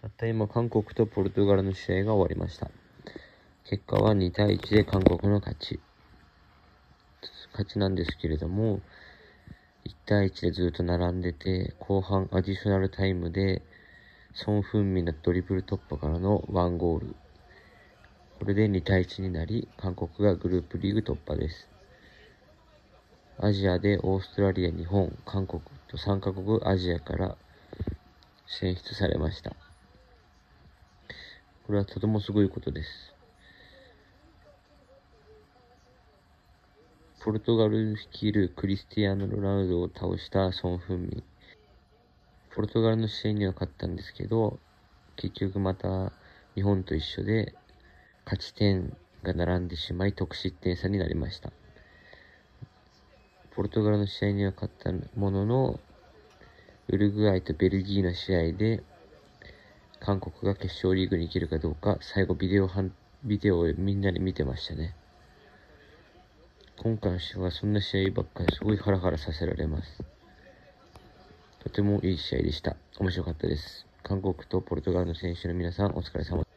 たった今、韓国とポルトガルの試合が終わりました。結果は2対1で韓国の勝ち。勝ちなんですけれども、1対1でずっと並んでて、後半アディショナルタイムで、ソン・フンミのドリブル突破からのワンゴール。これで2対1になり、韓国がグループリーグ突破です。アジアでオーストラリア、日本、韓国と3カ国アジアから選出されました。これはとてもすごいことです。ポルトガル率いるクリスティアーノ・ロナウドを倒したソン・フンミン。ポルトガルの試合には勝ったんですけど、結局また日本と一緒で勝ち点が並んでしまい得失点差になりました。ポルトガルの試合には勝ったものの、ウルグアイとベルギーの試合で韓国が決勝リーグに行けるかどうか、最後ビデオビデオをみんなで見てましたね。今回の試合はそんな試合ばっかりすごいハラハラさせられます。とてもいい試合でした。面白かったです。韓国とポルトガルの選手の皆さんお疲れ様です